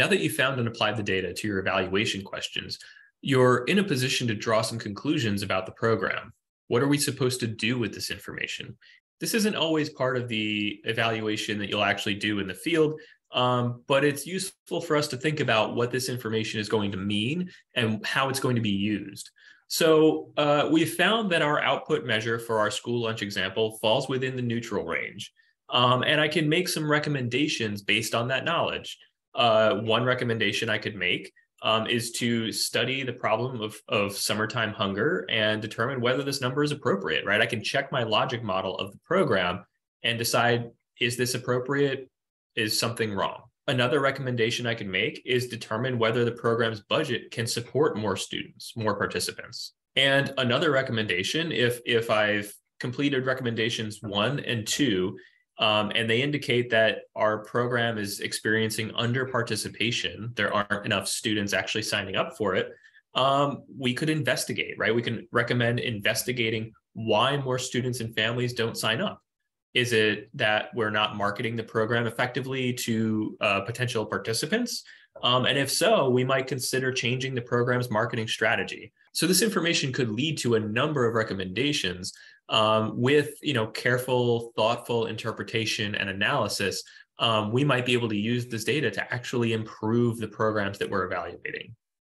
Now that you've found and applied the data to your evaluation questions, you're in a position to draw some conclusions about the program. What are we supposed to do with this information? This isn't always part of the evaluation that you'll actually do in the field, um, but it's useful for us to think about what this information is going to mean and how it's going to be used. So uh, we found that our output measure for our school lunch example falls within the neutral range. Um, and I can make some recommendations based on that knowledge. Uh, one recommendation I could make um, is to study the problem of, of summertime hunger and determine whether this number is appropriate, right? I can check my logic model of the program and decide is this appropriate? Is something wrong? Another recommendation I can make is determine whether the program's budget can support more students, more participants. And another recommendation, if if I've completed recommendations one and two, um, and they indicate that our program is experiencing under participation. There aren't enough students actually signing up for it. Um, we could investigate, right? We can recommend investigating why more students and families don't sign up. Is it that we're not marketing the program effectively to uh, potential participants? Um, and if so, we might consider changing the program's marketing strategy. So this information could lead to a number of recommendations um, with you know careful, thoughtful interpretation and analysis. Um, we might be able to use this data to actually improve the programs that we're evaluating.